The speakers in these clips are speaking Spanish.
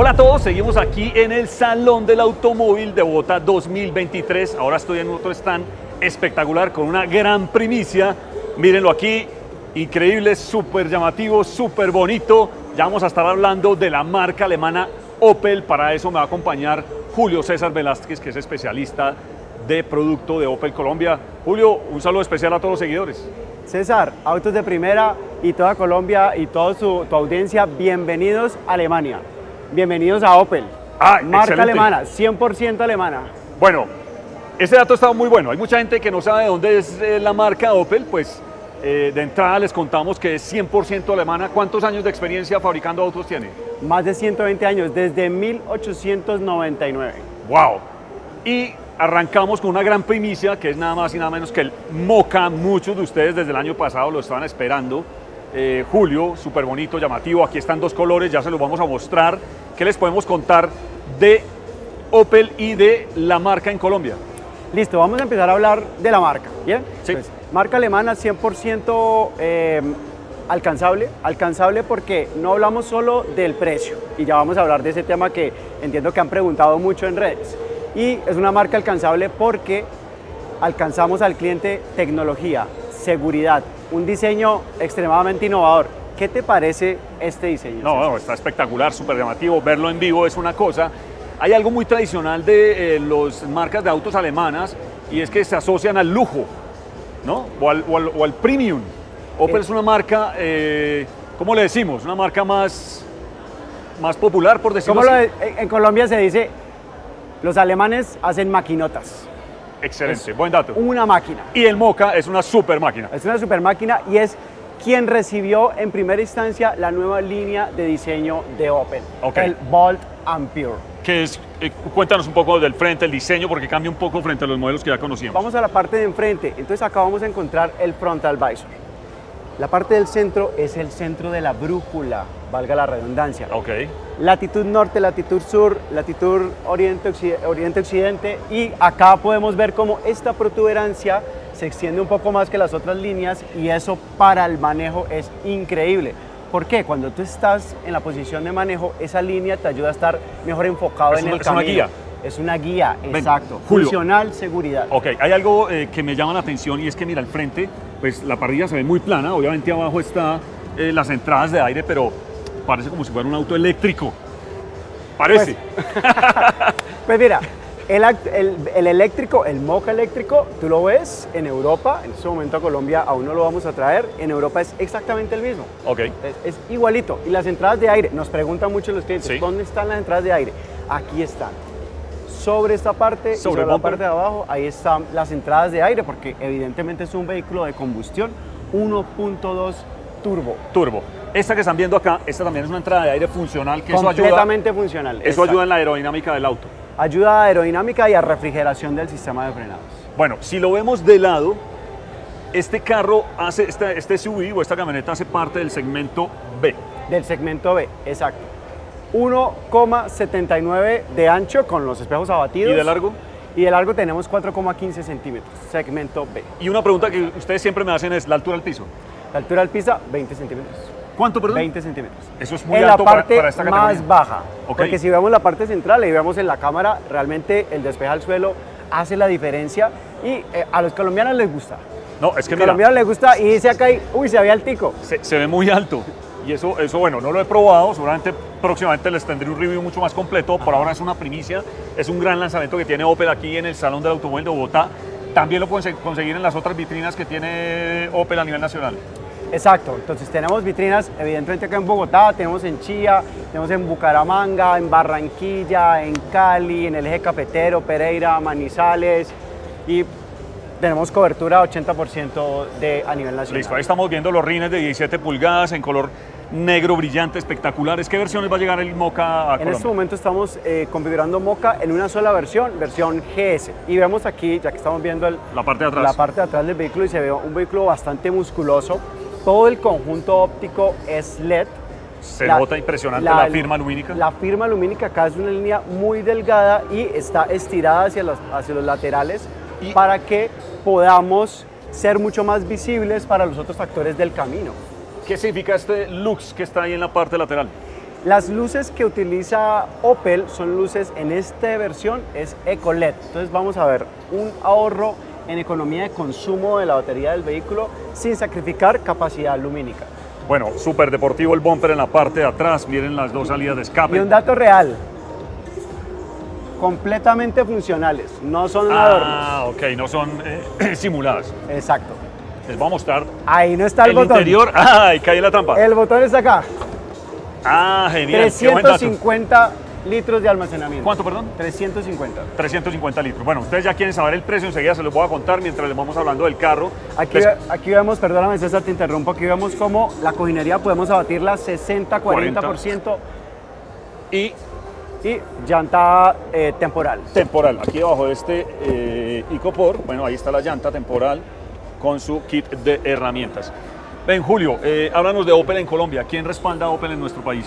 Hola a todos, seguimos aquí en el Salón del Automóvil de Bogotá 2023. Ahora estoy en otro stand espectacular con una gran primicia. Mírenlo aquí, increíble, súper llamativo, súper bonito. Ya vamos a estar hablando de la marca alemana Opel. Para eso me va a acompañar Julio César Velázquez, que es especialista de producto de Opel Colombia. Julio, un saludo especial a todos los seguidores. César, autos de primera y toda Colombia y toda su, tu audiencia, bienvenidos a Alemania. Bienvenidos a Opel. Ah, Marca excelente. alemana, 100% alemana. Bueno, este dato está muy bueno. Hay mucha gente que no sabe de dónde es eh, la marca Opel, pues eh, de entrada les contamos que es 100% alemana. ¿Cuántos años de experiencia fabricando autos tiene? Más de 120 años, desde 1899. ¡Wow! Y arrancamos con una gran primicia que es nada más y nada menos que el Mocha. Muchos de ustedes desde el año pasado lo estaban esperando. Eh, Julio, súper bonito, llamativo. Aquí están dos colores, ya se los vamos a mostrar. ¿Qué les podemos contar de Opel y de la marca en Colombia? Listo, vamos a empezar a hablar de la marca. ¿Bien? Sí. Pues, marca alemana 100% eh, alcanzable. Alcanzable porque no hablamos solo del precio. Y ya vamos a hablar de ese tema que entiendo que han preguntado mucho en redes. Y es una marca alcanzable porque alcanzamos al cliente tecnología, seguridad, un diseño extremadamente innovador. ¿Qué te parece este diseño? No, no, está espectacular, súper llamativo. Verlo en vivo es una cosa. Hay algo muy tradicional de las marcas de autos alemanas y es que se asocian al lujo, ¿no? O al, o al- o al premium. Opel Eh. es una marca, eh, ¿cómo le decimos? Una marca más, más popular, por decirlo ¿Cómo lo así. de- en Colombia se dice, los alemanes hacen maquinotas. Excelente, buen dato. Una máquina. Y el Mocha es una super máquina. Es una super máquina y es quien recibió en primera instancia la nueva línea de diseño de Opel, Ok. el Bolt and Pure. Que es, eh, cuéntanos un poco del frente, el diseño, porque cambia un poco frente a los modelos que ya conocíamos. Vamos a la parte de enfrente, entonces acá vamos a encontrar el frontal visor. La parte del centro es el centro de la brújula, valga la redundancia. Ok. Latitud norte, latitud sur, latitud oriente, occi- oriente, occidente y acá podemos ver cómo esta protuberancia se extiende un poco más que las otras líneas y eso para el manejo es increíble. ¿Por qué? Cuando tú estás en la posición de manejo, esa línea te ayuda a estar mejor enfocado Es en una- el es una camino. guía. Es una guía, Ven, exacto. Julio. Funcional, seguridad. Ok, hay algo eh, que me llama la atención y es que mira, al frente, pues la parrilla se ve muy plana, obviamente abajo está eh, las entradas de aire, pero parece como si fuera un auto eléctrico. Parece. Pues mira, el, act- el- el eléctrico, el Mocha eléctrico, tú lo ves en Europa, en este momento a Colombia aún no lo vamos a traer, en Europa es exactamente el mismo. ok, Es, es igualito. Y las entradas de aire, nos preguntan mucho los clientes, Sí. ¿dónde están las entradas de aire? Aquí están. Sobre esta parte, y Sobre la parte de abajo, ahí están las entradas de aire, porque evidentemente es un vehículo de combustión 1.2 turbo. turbo. Esta que están viendo acá, esta también es una entrada de aire funcional, que eso ayuda, completamente funcional. eso exacto. ayuda en la aerodinámica del auto. Ayuda a aerodinámica y a refrigeración del sistema de frenados. Bueno, si lo vemos de lado, este carro hace, este, este SUV o esta camioneta hace parte del segmento B. Del segmento B, exacto. 1,79 de ancho con los espejos abatidos. ¿Y de largo? Y de largo tenemos 4,15 centímetros, segmento B. Y una pregunta que ustedes siempre me hacen es la altura del piso. La altura del piso, 20 centímetros. ¿Cuánto, perdón? 20 centímetros. Eso es muy en alto la parte para esta categoría. más baja. Ok. Porque si vemos la parte central y vemos en la cámara, realmente el despeje al suelo hace la diferencia y eh, a los colombianos les gusta. No, es que A los colombianos les gusta y dice acá, y, uy, se había el tico. se, se ve muy alto. Y eso, eso, bueno, no lo he probado. Seguramente próximamente les tendré un review mucho más completo. Por ahora es una primicia. Es un gran lanzamiento que tiene Opel aquí en el Salón del Automóvil de Bogotá. También lo pueden se- conseguir en las otras vitrinas que tiene Opel a nivel nacional. Exacto, entonces tenemos vitrinas evidentemente acá en Bogotá, tenemos en Chía, tenemos en Bucaramanga, en Barranquilla, en Cali, en el eje cafetero, Pereira, Manizales y tenemos cobertura 80% de, a nivel nacional. Listo, ahí estamos viendo los rines de 17 pulgadas en color negro brillante, espectaculares. ¿Qué versiones va a llegar el Mocha a En Colombia? este momento estamos eh, configurando Mocha en una sola versión, versión GS. Y vemos aquí, ya que estamos viendo el- La parte de atrás. la parte de atrás del vehículo y se ve un vehículo bastante musculoso. Todo el conjunto óptico es LED. Se nota impresionante la, firma lumínica. La firma lumínica acá es una línea muy delgada y está estirada hacia los, hacia los laterales Y- para que podamos ser mucho más visibles para los otros factores del camino. ¿Qué significa este lux que está ahí en la parte lateral? Las luces que utiliza Opel son luces en esta versión es EcoLED. Entonces vamos a ver un ahorro en economía de consumo de la batería del vehículo sin sacrificar capacidad lumínica. Bueno, súper deportivo el bumper en la parte de atrás, miren las dos salidas de escape. Y un dato real, completamente funcionales, no son adornos. Ah, ok, no son eh, simuladas. Exacto. Les voy a mostrar Ahí no está el, el botón. interior. ¡Ay, caí la trampa! El botón está acá. Ah, genial. qué buen dato. 350 litros de almacenamiento. ¿Cuánto, perdón? 350. 350 litros. Bueno, ustedes ya quieren saber el precio, enseguida se los voy a contar mientras les vamos hablando del carro. Aquí, Les- aquí vemos, perdóname César, te interrumpo, aquí vemos como la cojinería podemos abatirla 60-40% y y llanta eh, temporal. temporal. Aquí debajo de este eh, Icopor, bueno, ahí está la llanta temporal con su kit de herramientas. Ven, Julio, eh, háblanos de Opel en Colombia. ¿Quién respalda a Opel en nuestro país?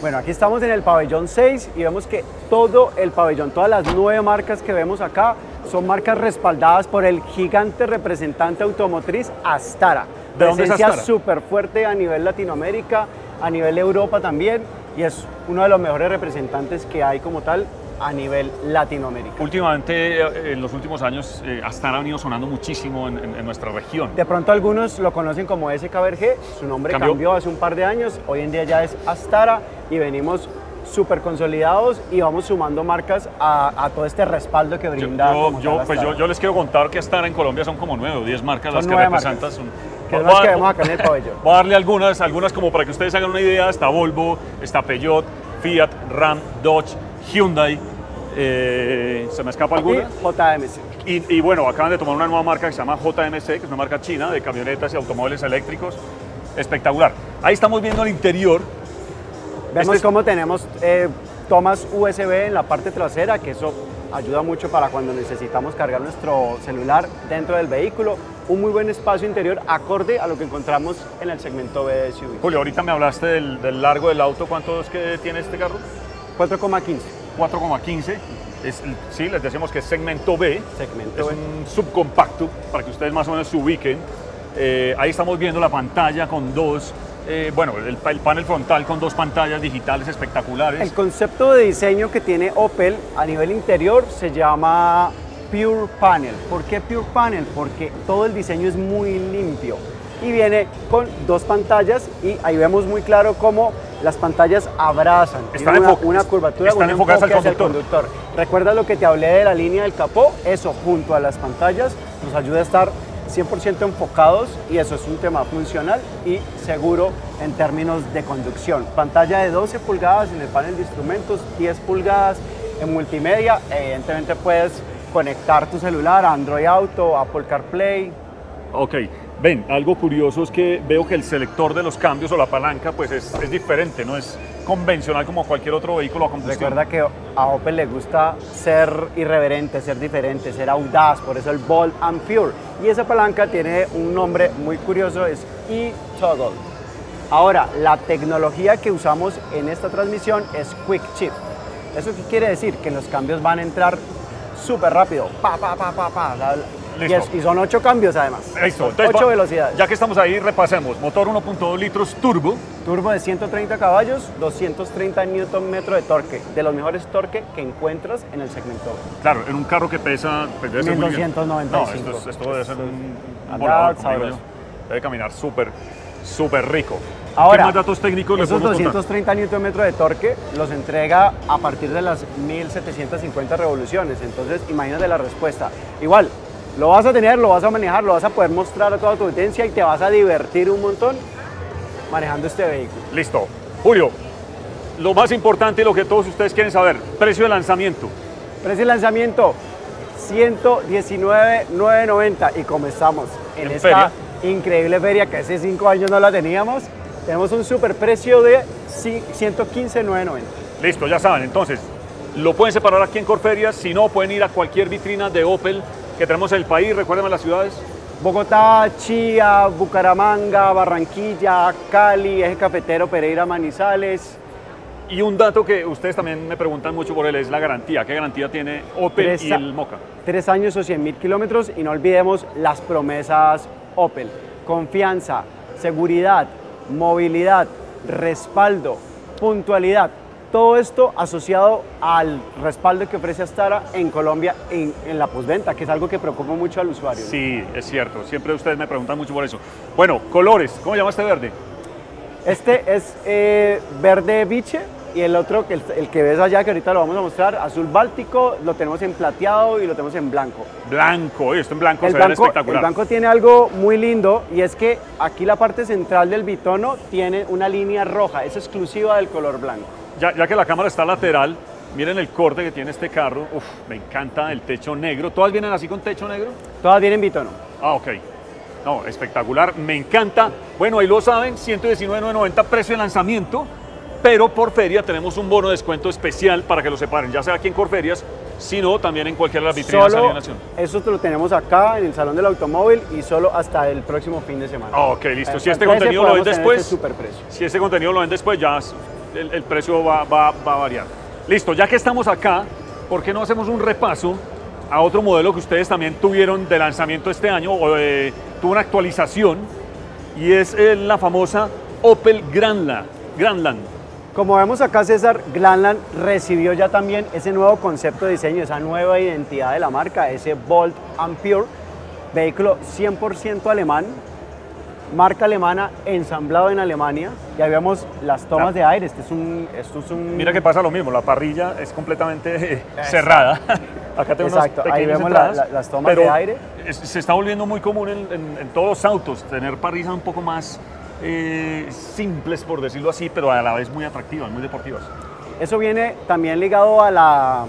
Bueno, aquí estamos en el pabellón 6 y vemos que todo el pabellón, todas las nueve marcas que vemos acá son marcas respaldadas por el gigante representante automotriz Astara. ¿De dónde es Astara? súper fuerte a nivel Latinoamérica, a nivel Europa también y es uno de los mejores representantes que hay como tal a nivel Latinoamérica. Últimamente, eh, en los últimos años, eh, Astara ha venido sonando muchísimo en, en- en nuestra región. De pronto algunos lo conocen como SKBRG, su nombre ¿Cambió? cambió hace un par de años, hoy en día ya es Astara y venimos súper consolidados y vamos sumando marcas a, a todo este respaldo que brinda. yo- yo, pues yo, yo les quiero contar que Astara en Colombia son como nueve o diez marcas Son las que representan. Son, Que es Voy más a- que vemos acá en el pabellón. Voy a darle algunas, algunas como para que ustedes hagan una idea. Está Volvo, está Peugeot, Fiat, Ram, Dodge, Hyundai. eh, ¿Se me escapa Y alguna? JMC. Y, y bueno, acaban de tomar una nueva marca que se llama JMC, que es una marca china de camionetas y automóviles eléctricos. Espectacular. Ahí estamos viendo el interior. Vemos Este es- cómo tenemos eh, tomas USB en la parte trasera, que eso ayuda mucho para cuando necesitamos cargar nuestro celular dentro del vehículo. Un muy buen espacio interior acorde a lo que encontramos en el segmento B de SUV. Julio, ahorita me hablaste del, del largo del auto. ¿Cuánto es que tiene este carro? 4,15 4,15. Es, sí, les decimos que es segmento B. segmento Es B. un subcompacto para que ustedes más o menos se ubiquen. Eh, ahí estamos viendo la pantalla con dos, eh, bueno, el, el panel frontal con dos pantallas digitales espectaculares. El concepto de diseño que tiene Opel a nivel interior se llama Pure Panel. ¿Por qué Pure Panel? Porque todo el diseño es muy limpio y viene con dos pantallas y ahí vemos muy claro cómo las pantallas abrazan. Están una, una curvatura, están un enfocadas al hacia el conductor. conductor. ¿Recuerdas lo que te hablé de la línea del capó? Eso junto a las pantallas nos ayuda a estar 100% enfocados y eso es un tema funcional y seguro en términos de conducción. Pantalla de 12 pulgadas en el panel de instrumentos, 10 pulgadas en multimedia. Evidentemente puedes conectar tu celular a Android Auto, Apple CarPlay. Ok, ven, algo curioso es que veo que el selector de los cambios o la palanca pues es, es diferente, no es convencional como cualquier otro vehículo a combustión. Recuerda que a Opel le gusta ser irreverente, ser diferente, ser audaz, por eso el Bold and Pure. Y esa palanca tiene un nombre muy curioso, es e-toggle. Ahora, la tecnología que usamos en esta transmisión es Quick Shift. ¿Eso qué quiere decir? Que los cambios van a entrar súper rápido. Pa, pa, pa, pa, pa. Y, Listo. es- y son ocho cambios además. Listo, entonces, ocho va- velocidades. Ya que estamos ahí, repasemos. Motor 1.2 litros turbo, Turbo de 130 caballos, 230 Nm de torque. De los mejores torque que encuentras en el segmento. Claro, en un carro que pesa. Pues debe ser muy bien. 1295. No, esto, es- esto debe ser un, volador. Debe caminar súper, súper rico. Ahora, ¿Qué más datos técnicos esos podemos contar? 230 Nm de torque los entrega a partir de las 1750 revoluciones. Entonces, imagínate la respuesta. Igual, lo vas a tener, lo vas a manejar, lo vas a poder mostrar a toda tu audiencia y te vas a divertir un montón manejando este vehículo. Listo. Julio, lo más importante y lo que todos ustedes quieren saber: precio de lanzamiento. Precio de lanzamiento 119,990 y como estamos en, En esta feria. increíble feria que hace 5 años no la teníamos, tenemos un super precio de ci- 115,990. Listo, ya saben. Entonces, lo pueden separar aquí en Corferias. Si no, pueden ir a cualquier vitrina de Opel que tenemos en el país. Recuérdenme las ciudades. Bogotá, Chía, Bucaramanga, Barranquilla, Cali, Eje Cafetero, Pereira, Manizales. Y un dato que ustedes también me preguntan mucho por él es la garantía. ¿Qué garantía tiene Opel Tres y el Moca? Tres años o 100 mil kilómetros y no olvidemos las promesas Opel. Confianza, seguridad, movilidad, respaldo puntualidad. Todo esto asociado al respaldo que ofrece Astara en Colombia en, en la postventa, que es algo que preocupa mucho al usuario. ¿no? Sí, es cierto. Siempre ustedes me preguntan mucho por eso. Bueno, colores. ¿Cómo llama este verde? Este es eh, verde biche y el otro, que el, el que ves allá, que ahorita lo vamos a mostrar, azul báltico, lo tenemos en plateado y lo tenemos en blanco. Blanco. Esto en blanco El se ve blanco, el espectacular. blanco tiene algo muy lindo y es que aquí la parte central del bitono tiene una línea roja, es exclusiva del color blanco. Ya, ya que la cámara está lateral, miren el corte que tiene este carro. Uf, me encanta el techo negro. ¿Todas vienen así con techo negro? Todas vienen bitono. Ah, ok. No, espectacular, me encanta. Bueno, ahí lo saben, 119,990 precio de lanzamiento, pero por feria tenemos un bono de descuento especial para que lo separen, ya sea aquí en Corferias, sino también en cualquiera de las vitrinas Solo nivel nacional. eso te lo tenemos acá en el Salón del Automóvil y solo hasta el próximo fin de semana. Ah, ok, listo. Si este el 13 contenido lo ven después, este superprecio. si este contenido lo ven después, ya el, precio va, va- va a variar. Listo, ya que estamos acá, ¿por qué no hacemos un repaso a otro modelo que ustedes también tuvieron de lanzamiento este año, o eh, tuvo una actualización, y es eh, la famosa Opel. Grandland. Como vemos acá, César, Glanland recibió ya también ese nuevo concepto de diseño, esa nueva identidad de la marca, ese Bolt and Pure, vehículo 100% alemán, marca alemana, ensamblado en Alemania. Ya vemos las tomas de aire, este es un... Esto es un Mira que pasa lo mismo, la parrilla es completamente eh, cerrada. Acá tenemos Exacto, unas ahí vemos la- entradas, la- las tomas pero de aire. es- se está volviendo muy común en, en- en todos los autos tener parrillas un poco más eh, simples, por decirlo así, pero a la vez muy atractivas, muy deportivas. Eso viene también ligado a la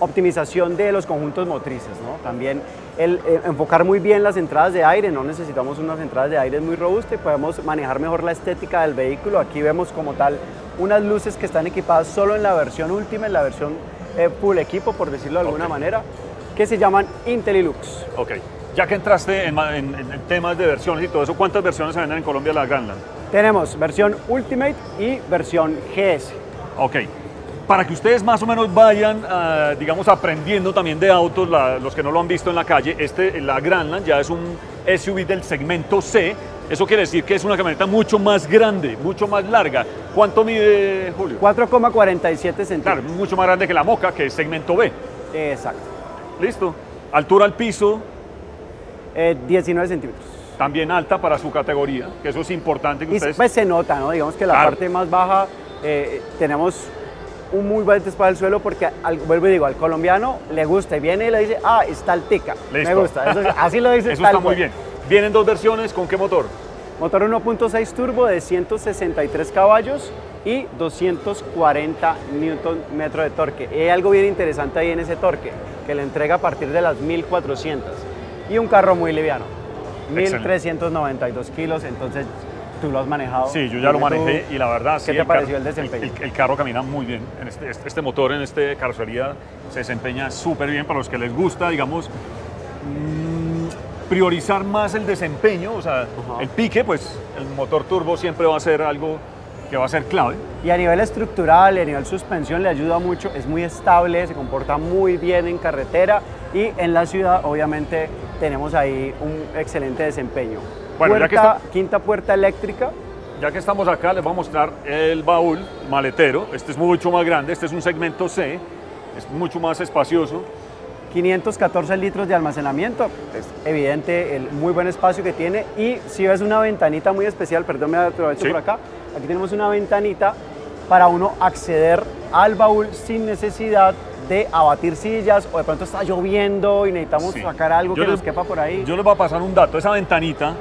optimización de los conjuntos motrices, ¿no? También el eh, enfocar muy bien las entradas de aire, no necesitamos unas entradas de aire muy robustas y podemos manejar mejor la estética del vehículo. Aquí vemos como tal unas luces que están equipadas solo en la versión última, en la versión eh, full equipo, por decirlo de alguna manera, que se llaman IntelliLux. Ok, ya que entraste en, ma- en- en- en temas de versiones y todo eso, ¿cuántas versiones se venden en Colombia de la? Tenemos versión Ultimate y versión GS. Ok. Para que ustedes más o menos vayan, ah, digamos, aprendiendo también de autos, la- los que no lo han visto en la calle, este, la Grandland ya es un SUV del segmento C. Eso quiere decir que es una camioneta mucho más grande, mucho más larga. ¿Cuánto mide, Julio? 4,47 Claro, centímetros. mucho más grande que la Moca, que es segmento B. Exacto. Listo. Altura al piso, Eh, 19 centímetros. también alta para su categoría, que eso es importante que Y ustedes... pues se nota, ¿no? Digamos que la Claro. parte más baja eh, tenemos un muy buen espalda del suelo porque, al, vuelvo y digo, al colombiano le gusta y viene y le dice, ah, está altica. Me Listo. gusta. Eso- así lo dice Eso está muy bien. Vienen dos versiones, ¿con qué motor? Motor 1.6 turbo de 163 caballos y 240 newton metro de torque. Y hay algo bien interesante ahí en ese torque, que le entrega a partir de las 1400. Y un carro muy liviano, Excelente. 1392 kilos, entonces tú lo has manejado. Sí, yo ya lo tú, manejé y la verdad sí. ¿Qué te el pareció el desempeño? El, el carro camina muy bien. En este, este- este motor, en este carrocería, se desempeña súper bien para los que les gusta, digamos, mm, priorizar más el desempeño, o sea, el pique, pues el motor turbo siempre va a ser algo que va a ser clave. Y a nivel estructural y a nivel suspensión le ayuda mucho, es muy estable, se comporta muy bien en carretera y en la ciudad obviamente tenemos ahí un excelente desempeño. Bueno, ya que Puerta- está- Quinta puerta eléctrica, Ya que estamos acá, les voy a mostrar el baúl maletero. Este es mucho más grande, este es un segmento C, es mucho más espacioso. 514 litros de almacenamiento, es evidente el muy buen espacio que tiene y si ves una ventanita muy especial, perdón me aprovecho Sí. por acá, aquí tenemos una ventanita para uno acceder al baúl sin necesidad de abatir sillas o de pronto está lloviendo y necesitamos Sí. sacar algo Yo que les- nos quepa por ahí. Yo les voy a pasar un dato. Esa ventanita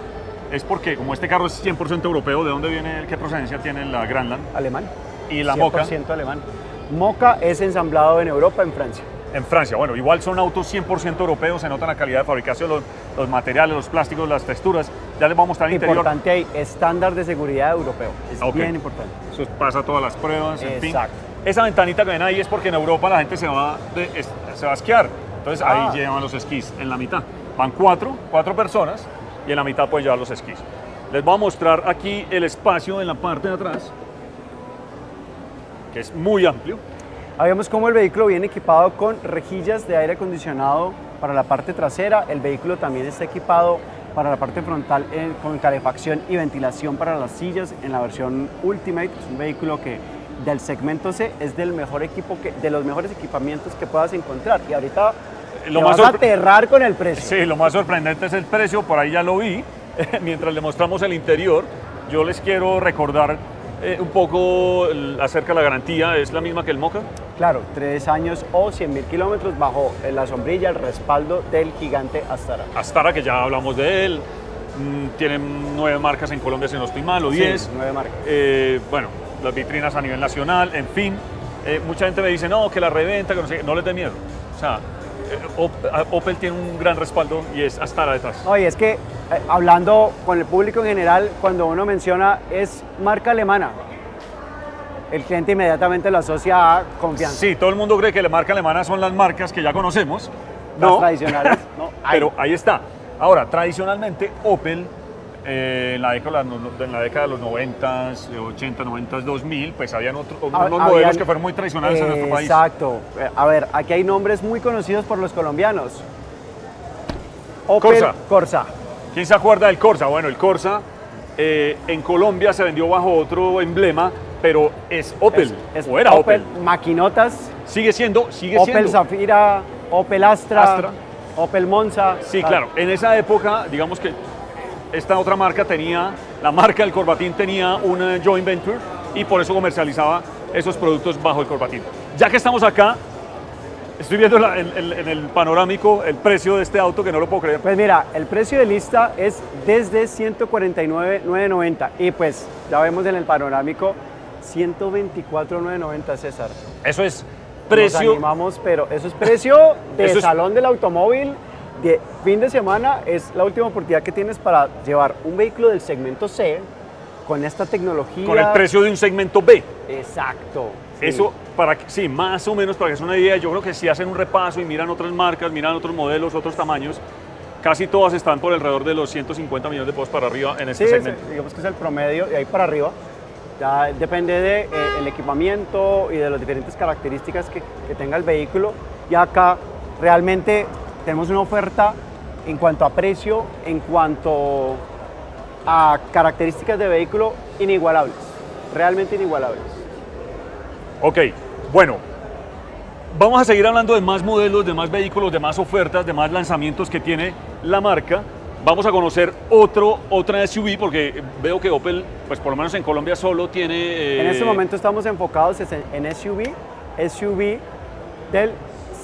es porque, como este carro es 100% europeo, ¿de dónde viene, qué procedencia tiene la Grandland? Alemán. Y la Moca 100% alemán. Moca es ensamblado en Europa, en Francia. en Francia. Bueno, igual son autos 100% europeos, se nota la calidad de fabricación, los, los materiales, los plásticos, las texturas. Ya les vamos a mostrar el interior. Importante ahí, estándar de seguridad europeo. Es Ok. bien importante. Eso pasa todas las pruebas, en fin. Exacto. Esa ventanita que ven ahí es porque en Europa la gente se va, de- se va a esquiar. Entonces Ah. ahí llevan los esquís en la mitad. Van cuatro, cuatro personas y en la mitad pueden llevar los esquís. Les voy a mostrar aquí el espacio en la parte de atrás, que es muy amplio. Ahí vemos cómo el vehículo viene equipado con rejillas de aire acondicionado para la parte trasera. El vehículo también está equipado para la parte frontal eh, con calefacción y ventilación para las sillas en la versión Ultimate. Es un vehículo que del segmento C es del mejor equipo que, de los mejores equipamientos que puedas encontrar. Y ahorita lo vas a aterrar con el precio. Sí, lo más sorprendente es el precio, por ahí ya lo vi, mientras le mostramos el interior. Yo les quiero recordar eh, un poco acerca de la garantía, ¿es la misma que el Mocha? Claro, tres años o 100 mil kilómetros bajo la sombrilla, el respaldo del gigante Astara. Astara, que ya hablamos de él, mm, tienen nueve marcas en Colombia, si no estoy mal, o diez. Sí, nueve marcas. Eh, bueno, las vitrinas a nivel nacional, en fin. Eh, mucha gente me dice, no, que la reventa, que no sé, no les dé miedo. O sea, Opel tiene un gran respaldo y es Astara detrás. Oye, es que eh, hablando con el público en general, cuando uno menciona es marca alemana, el cliente inmediatamente lo asocia a confianza. Sí, todo el mundo cree que la marca alemana son las marcas que ya conocemos. Las tradicionales. no, pero ahí está. Ahora, tradicionalmente Opel eh, en, la década, en la década de los 90, 80, 90, 2000, pues habían otros unos modelos que fueron muy tradicionales en nuestro país. Exacto. A ver, aquí hay nombres muy conocidos por los colombianos. Opel Corsa. Corsa. ¿Quién se acuerda del Corsa? Bueno, el Corsa eh, en Colombia se vendió bajo otro emblema, pero es Opel. Es, o era Opel, Maquinotas. Sigue siendo, sigue Opel siendo. Zafira, Opel Astra, Opel Monza. Sí, claro. En esa época, digamos que esta otra marca tenía, la marca del Corbatín tenía una joint venture y por eso comercializaba esos productos bajo el Corbatín. Ya que estamos acá, Estoy viendo en, el panorámico el precio de este auto que no lo puedo creer. Pues mira, el precio de lista es desde 149,990 y pues ya vemos en el panorámico 124,990 César. Eso es precio. Nos animamos, pero eso es precio de salón del automóvil de fin de semana. Es la última oportunidad que tienes para llevar un vehículo del segmento C con esta tecnología. Con el precio de un segmento B. Exacto. Eso, para que, sí, más o menos para que sea una idea, yo creo que si hacen un repaso y miran otras marcas, miran otros modelos, otros tamaños, casi todas están por alrededor de los 150 millones de pesos para arriba en este segmento. digamos que es el promedio, de ahí para arriba. Ya depende del de, eh, equipamiento y de las diferentes características que, que tenga el vehículo. Y acá realmente tenemos una oferta en cuanto a precio, en cuanto a características de vehículo inigualables, realmente inigualables. Ok, bueno, vamos a seguir hablando de más modelos, de más vehículos, de más ofertas, de más lanzamientos que tiene la marca. Vamos a conocer otro, otra SUV porque veo que Opel, pues por lo menos en Colombia solo tiene... En este eh, momento estamos enfocados en SUV, SUV del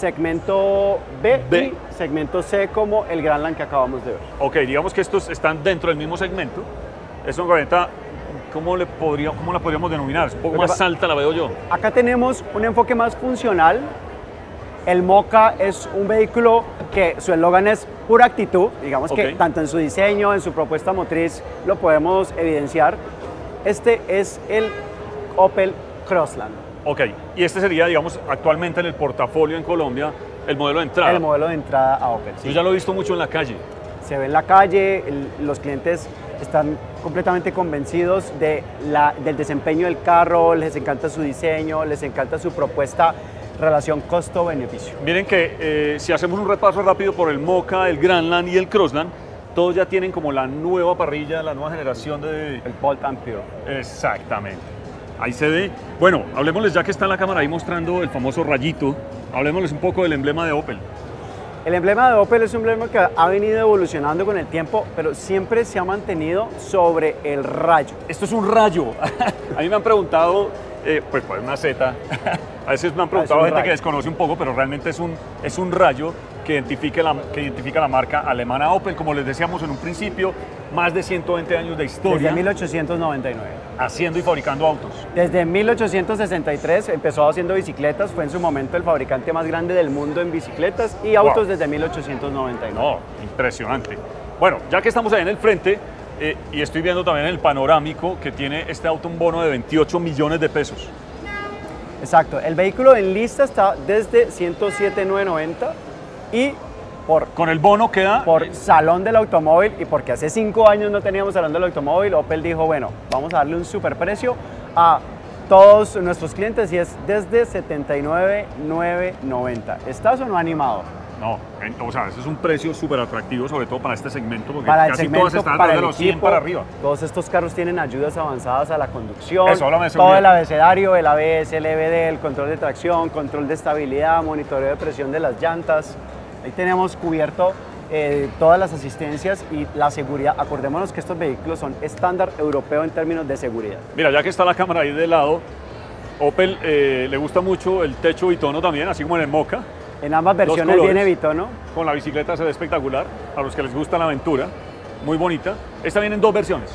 segmento B, segmento C como el Gran que acabamos de ver. Ok, digamos que estos están dentro del mismo segmento. Es una camioneta ¿cómo, le podría, ¿cómo la podríamos denominar? un poco más alta la veo yo. Acá tenemos un enfoque más funcional. El Mocha es un vehículo que su eslogan es pura actitud, digamos que tanto en su diseño, en su propuesta motriz, lo podemos evidenciar. Este es el Opel Crossland. Ok, y este sería, digamos, actualmente en el portafolio en Colombia, el modelo de entrada. El modelo de entrada a Opel. Yo ya lo he visto mucho en la calle. Se ve en la calle, los clientes están completamente convencidos de la, del desempeño del carro, les encanta su diseño, les encanta su propuesta relación costo-beneficio. Miren que eh, si hacemos un repaso rápido por el Mocha, el Grandland y el Crossland, todos ya tienen como la nueva parrilla, la nueva generación de... El Bolt Ampere. Exactamente. Ahí se ve. Bueno, hablemosles ya que está en la cámara ahí mostrando el famoso rayito, hablemosles un poco del emblema de Opel. El emblema de Opel es un emblema que ha venido evolucionando con el tiempo, pero siempre se ha mantenido sobre el rayo. Esto es un rayo. a mí me han preguntado, eh, pues, pues una Z. a veces me han preguntado gente que desconoce un poco, pero realmente es un, es un rayo que identifica, la, que identifica la marca alemana Opel, como les decíamos en un principio, más de 120 años de historia. Desde 1899. Haciendo y fabricando autos. Desde 1863 empezó haciendo bicicletas, fue en su momento el fabricante más grande del mundo en bicicletas y autos desde 1899. No, impresionante. Bueno, ya que estamos ahí en el frente, eh, y estoy viendo también el panorámico que tiene este auto un bono de 28 millones de pesos. Exacto, el vehículo en lista está desde 107,990 y por, con el bono queda... Por salón del automóvil y porque hace cinco años no teníamos salón del automóvil, Opel dijo, bueno, vamos a darle un superprecio a todos nuestros clientes y es desde 79,990. ¿Estás o no animado? No, en- o sea, ese es un precio súper atractivo, sobre todo para este segmento, porque Para el casi segmento, todas están para de el los 100 equipo, para arriba. todos estos carros tienen ayudas avanzadas a la conducción, Eso, de todo el abecedario, el ABS, el EBD, el control de tracción, control de estabilidad, monitoreo de presión de las llantas. Ahí tenemos cubierto eh, todas las asistencias y la seguridad. Acordémonos que estos vehículos son estándar europeo en términos de seguridad. Mira, ya que está la cámara ahí de lado, Opel eh, le gusta mucho el techo bitono también, así como en el Mocha. En ambas versiones colores. viene Vitono. Con la bicicleta se ve espectacular, a los que les gusta la aventura, muy bonita. Esta viene en dos versiones.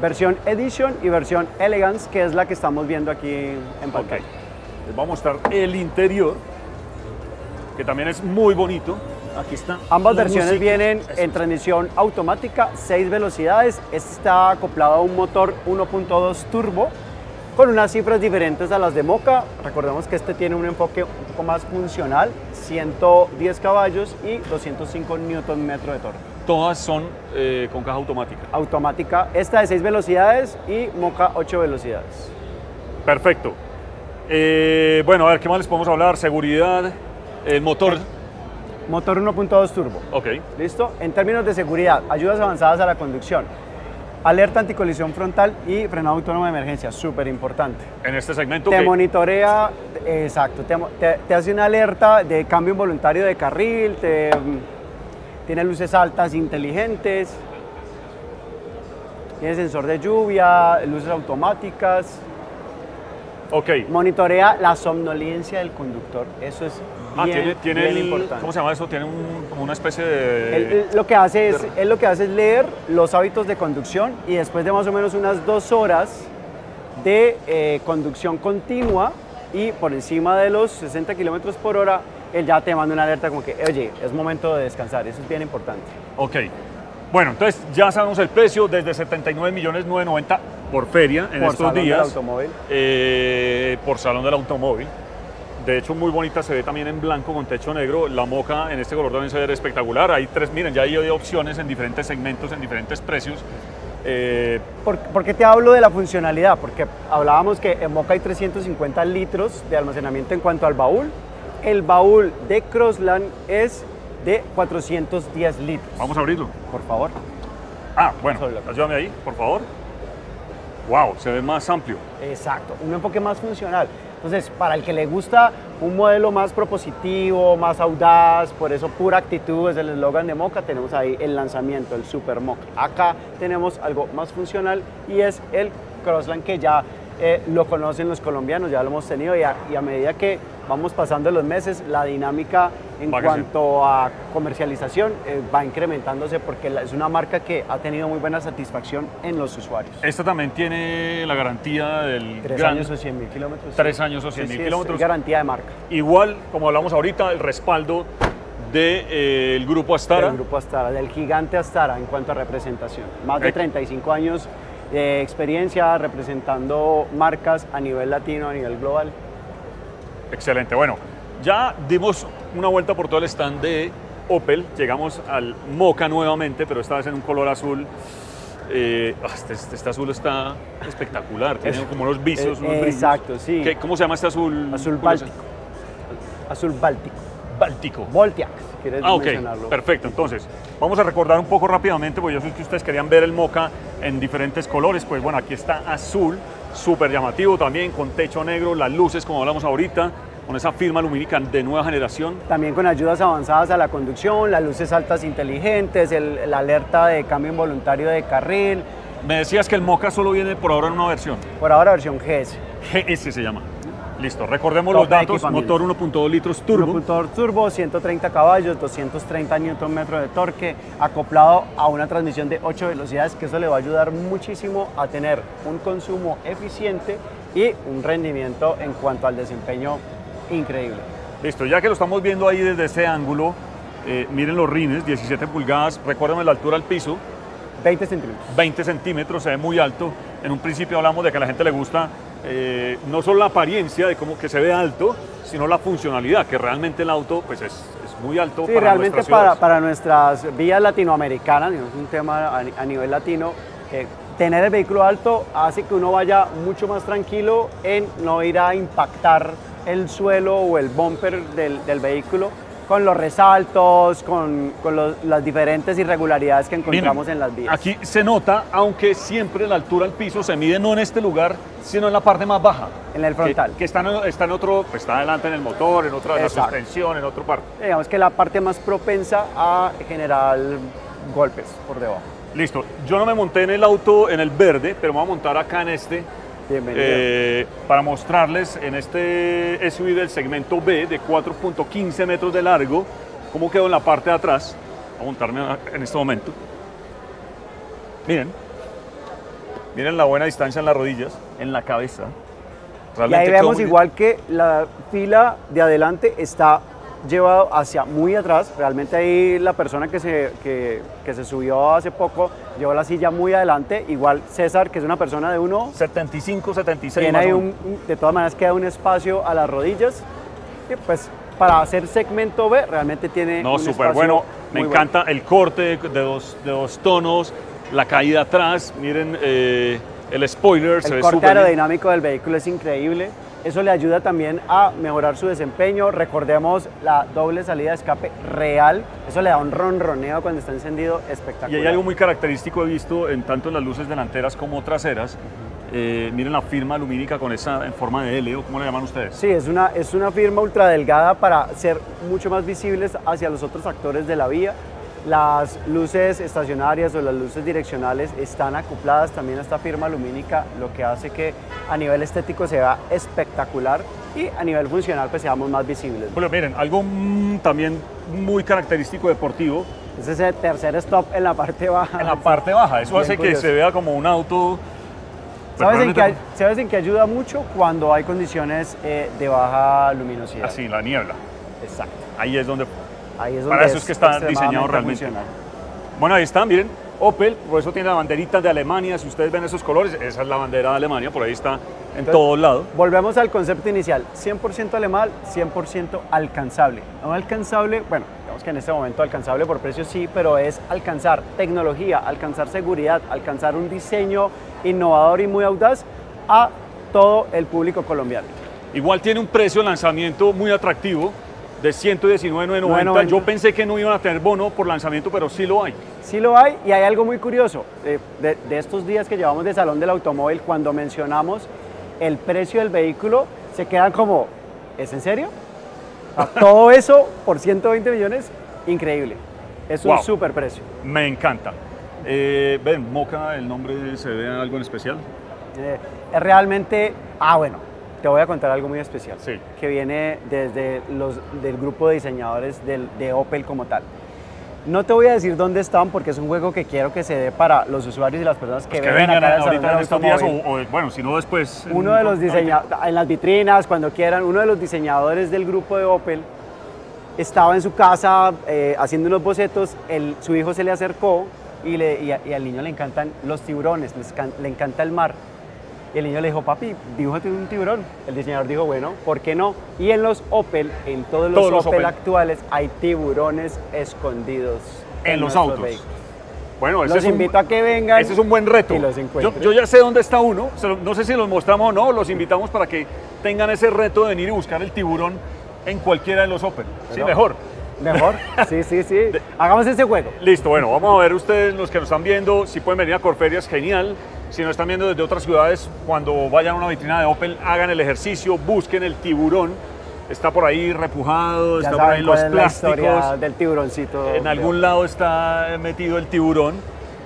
Versión Edition y versión Elegance, que es la que estamos viendo aquí en pantalla. Les voy a mostrar el interior, que también es muy bonito. Aquí está. Ambas versiones música. vienen en transmisión automática, 6 velocidades. Este está acoplado a un motor 1.2 turbo con unas cifras diferentes a las de Mocha. Recordemos que este tiene un enfoque un poco más funcional, 110 caballos y 205 Nm de torque. Todas son eh, con caja automática. Automática, esta de 6 velocidades y Mocha 8 velocidades. Perfecto. Eh, bueno, a ver, ¿qué más les podemos hablar? Seguridad, el motor. Motor 1.2 turbo. Ok. ¿Listo? En términos de seguridad, ayudas avanzadas a la conducción, alerta anticolisión frontal y frenado autónomo de emergencia, súper importante. En este segmento. Te monitorea, exacto, te, mo- te- te hace una alerta de cambio involuntario de carril, te, mm, tiene luces altas inteligentes, tiene sensor de lluvia, luces automáticas, Ok. monitorea la somnolencia del conductor, eso es Ah, bien, tiene, tiene bien el, importante. ¿Cómo se llama eso? Tiene un- como una especie de. Él, él lo que hace es, él lo que hace es leer los hábitos de conducción y después de más o menos unas dos horas de eh, conducción continua y por encima de los 60 kilómetros por hora, él ya te manda una alerta como que, oye, es momento de descansar. Eso es bien importante. Ok. Bueno, entonces ya sabemos el precio desde 79 millones 990 por feria en por estos salón del días. automóvil. eh, por salón del automóvil. De hecho, muy bonita, se ve también en blanco con techo negro. La moca en este color también se ve espectacular. Hay tres, miren, ya hay opciones en diferentes segmentos, en diferentes precios. Eh, ¿Por, por qué te hablo de la funcionalidad? Porque hablábamos que en Moca hay 350 litros de almacenamiento en cuanto al baúl. El baúl de Crossland es de 410 litros. vamos a abrirlo. Por favor. Ah, bueno, ayúdame ahí, por favor. Wow, se ve más amplio. Exacto, un enfoque más funcional. Entonces, para el que le gusta un modelo más propositivo, más audaz, por eso pura actitud es el eslogan de Moca, tenemos ahí el lanzamiento, el Super Moca. Acá tenemos algo más funcional y es el Crossland que ya eh, lo conocen los colombianos, ya lo hemos tenido y a, y a medida que vamos pasando los meses, la dinámica en Va cuanto a comercialización eh, va incrementándose porque la- es una marca que ha tenido muy buena satisfacción en los usuarios. Esta también tiene la garantía del Tres gran- años o 100 mil kilómetros. Tres años o 100.000 Sí, sí, es kilómetros. garantía de marca. Igual, como hablamos ahorita, el respaldo del grupo Astara. Del grupo Astara, del gigante Astara en cuanto a representación. Más de Eh. 35 años de experiencia representando marcas a nivel latino, a nivel global. Excelente. Bueno, ya dimos una vuelta por todo el stand de Opel. Llegamos al Mocha nuevamente, pero esta vez en un color azul. Eh, ah, este, este- este azul está espectacular. Tiene Es- como unos vicios, eh, unos brillos. exacto, sí. ¿Qué- ¿Cómo se llama este azul? Azul báltico. Azul báltico. Báltico. Voltiac, quieres Ah, mencionarlo. perfecto. Entonces, vamos a recordar un poco rápidamente, porque yo sé que ustedes querían ver el Mocha en diferentes colores. Pues bueno, aquí está azul, súper llamativo también, con techo negro, las luces, como hablamos ahorita, con esa firma lumínica de nueva generación. También con ayudas avanzadas a la conducción, las luces altas inteligentes, el- la alerta de cambio involuntario de carril. Me decías que el Mocha solo viene por ahora en una versión. Por ahora versión GS. GS se llama. Listo, recordemos Top los datos. Motor 1.2 litros turbo. 1.2 turbo, 130 caballos, 230 Nm de torque, acoplado a una transmisión de 8 velocidades, que eso le va a ayudar muchísimo a tener un consumo eficiente y un rendimiento en cuanto al desempeño increíble. Listo, ya que lo estamos viendo ahí desde ese ángulo, eh, miren los rines, 17 pulgadas, recuérdenme la altura al piso, 20 centímetros. 20 centímetros, se ve muy alto. En un principio hablamos de que a la gente le gusta eh, no solo la apariencia de cómo que se ve alto, sino la funcionalidad, que realmente el auto pues es, es muy alto Sí, para realmente nuestras para, nuestras vías latinoamericanas, digamos, un tema a nivel latino, eh, tener el vehículo alto hace que uno vaya mucho más tranquilo en no ir a impactar el suelo o el bumper del, del vehículo con los resaltos, con, con los- las diferentes irregularidades que encontramos Miren, en las vías. Aquí se nota, aunque siempre la altura del piso se mide no en este lugar, sino en la parte más baja. En el frontal. Que, que está, en, está en otro, pues está adelante en el motor, en otra en la suspensión, en otro parte. Digamos que la parte más propensa a generar golpes por debajo. Listo. Yo no me monté en el auto en el verde, pero me voy a montar acá en este. Bienvenido. eh, para mostrarles en este SUV del segmento B de 4.15 metros de largo, cómo quedó en la parte de atrás. Voy a montarme en este momento. Miren, miren la buena distancia en las rodillas, en la cabeza. y ahí vemos igual que la fila de adelante está llevado hacia muy atrás. Realmente ahí la persona que se, que, que se subió hace poco llevó la silla muy adelante. Igual César, que es una persona de uno, 75, 76 tiene ahí un, de todas maneras queda un espacio a las rodillas. Y pues para hacer segmento B realmente tiene No, súper bueno. Me encanta el corte de dos, de dos tonos, la caída atrás. Miren eh, el spoiler, se El ve corte súper bien. aerodinámico del vehículo es increíble. Eso le ayuda también a mejorar su desempeño. Recordemos la doble salida de escape real. Eso le da un ronroneo cuando está encendido Y espectacular. hay algo muy característico, he visto en tanto en las luces delanteras como traseras. Eh, miren la firma lumínica con esa en forma de L, ¿o cómo le llaman ustedes? Sí, es una, es una firma ultra delgada para ser mucho más visibles hacia los otros actores de la vía. Las luces estacionarias o las luces direccionales están acopladas también a esta firma lumínica, lo que hace que a nivel estético se vea espectacular y a nivel funcional pues seamos más visibles. Bueno, miren, algo mm, también muy característico deportivo Es ese tercer stop en la parte baja. en la parte baja. Eso Bien hace que curioso. se vea como un auto. ¿Sabes en, qué, realmente- ¿Sabes en qué ayuda mucho? Cuando hay condiciones eh, de baja luminosidad. Así, la niebla. Exacto. Ahí es donde Ahí es Para donde eso es que está diseñado realmente. funcional. Bueno, ahí están, miren, Opel, por eso tiene la banderita de Alemania, si ustedes ven esos colores, esa es la bandera de Alemania, por ahí está en Entonces- todos lados. Volvemos al concepto inicial, 100% alemán, 100% alcanzable. No alcanzable, bueno, digamos que en este momento alcanzable por precio sí, pero es alcanzar tecnología, alcanzar seguridad, alcanzar un diseño innovador y muy audaz a todo el público colombiano. Igual tiene un precio de lanzamiento muy atractivo de 119,990. 990. Yo pensé que no iban a tener bono por lanzamiento, pero sí lo hay. Sí lo hay y hay algo muy curioso. eh, de, de estos días que llevamos de Salón del Automóvil, cuando mencionamos el precio del vehículo, se quedan como, ¿es en serio? A todo eso por 120 millones, increíble. Es un Wow. súper precio. Me encanta. Eh, ven, Moca, el nombre se ve algo en especial. Eh, es realmente, ah bueno, te voy a contar algo muy especial, Sí. que viene desde los del grupo de diseñadores del- de Opel como tal. No te voy a decir dónde están porque es un juego que quiero que se dé para los usuarios y las personas que, Pues que vengan acá ahorita en estos días, o, o, bueno, si no después. en- Uno de los diseñadores, en las vitrinas, cuando quieran, uno de los diseñadores del grupo de Opel estaba en su casa eh, haciendo unos bocetos, el- su hijo se le acercó y, le- y a- y al niño le encantan los tiburones, les can- le encanta el mar. Y el niño le dijo, papi, dibújate un tiburón. El diseñador dijo, bueno, ¿por qué no? Y en los Opel, en todos los, Todos los Opel, Opel. actuales, hay tiburones escondidos En los autos. vehículos. Bueno, Los un- invito a que vengan. Ese es un buen reto. Y los yo, yo ya sé dónde está uno, no sé si los mostramos o no, los invitamos para que tengan ese reto de venir y buscar el tiburón en cualquiera de los Opel. Sí, Pero- mejor. Mejor, sí, sí, sí. Hagamos ese juego. Listo, bueno, vamos a ver ustedes los que nos están viendo, si pueden venir a Corferias, genial. Si nos están viendo desde otras ciudades, cuando vayan a una vitrina de Opel, hagan el ejercicio, busquen el tiburón. Está por ahí repujado, Ya está por ahí los es plásticos. del tiburoncito. En algún lado está metido el tiburón.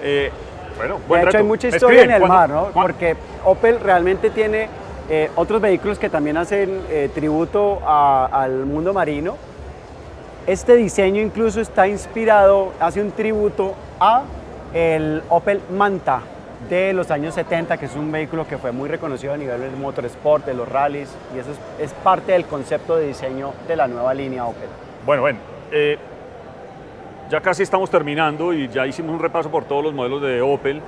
Eh, bueno, De hecho, reto. hay mucha historia en el ¿cuándo- mar, ¿no? Porque Opel realmente tiene eh, otros vehículos que también hacen eh, tributo a- al mundo marino. Este diseño incluso está inspirado, hace un tributo a el Opel Manta de los años 70, que es un vehículo que fue muy reconocido a nivel del motorsport, de los rallies, y eso es, parte del concepto de diseño de la nueva línea Opel. Bueno, bueno, eh, ya casi estamos terminando y ya hicimos un repaso por todos los modelos de Opel,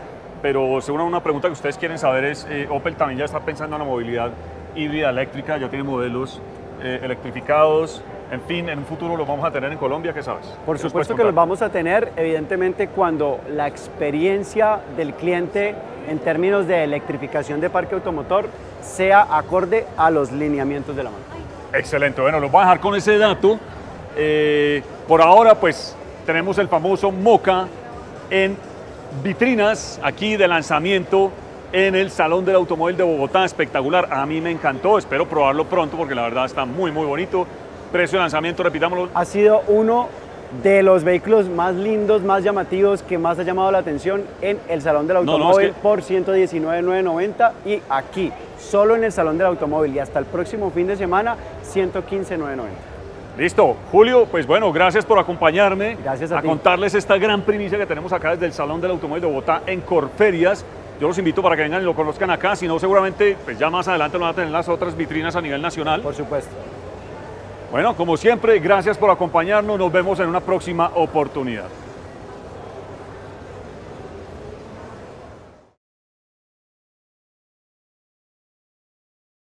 pero seguro una pregunta que ustedes quieren saber es, eh, Opel también ya está pensando en la movilidad híbrida eléctrica, ya tiene modelos eh, electrificados, en fin, en un futuro los vamos a tener en Colombia, ¿qué sabes? Por ¿Qué nos supuesto que los vamos a tener, evidentemente, cuando la experiencia del cliente en términos de electrificación de parque automotor sea acorde a los lineamientos de la marca. Excelente, bueno, los voy a dejar con ese dato Eh, por ahora, pues tenemos el famoso Moca en vitrinas aquí de lanzamiento en el Salón del Automóvil de Bogotá. Espectacular, a mí me encantó, espero probarlo pronto porque la verdad está muy, muy bonito. Precio de lanzamiento, repitámoslo. Ha sido uno de los vehículos más lindos, más llamativos, que más ha llamado la atención en el Salón del No, no, Automóvil es que- por 119,990 y aquí, solo en el Salón del Automóvil y hasta el próximo fin de semana, 115,990. Listo, Julio, pues bueno, gracias por acompañarme Gracias a ti. contarles esta gran primicia que tenemos acá desde el Salón del Automóvil de Bogotá en Corferias. Yo los invito para que vengan y lo conozcan acá, si no seguramente pues ya más adelante lo van a tener en las otras vitrinas a nivel nacional. Por supuesto. Bueno, como siempre, gracias por acompañarnos, nos vemos en una próxima oportunidad.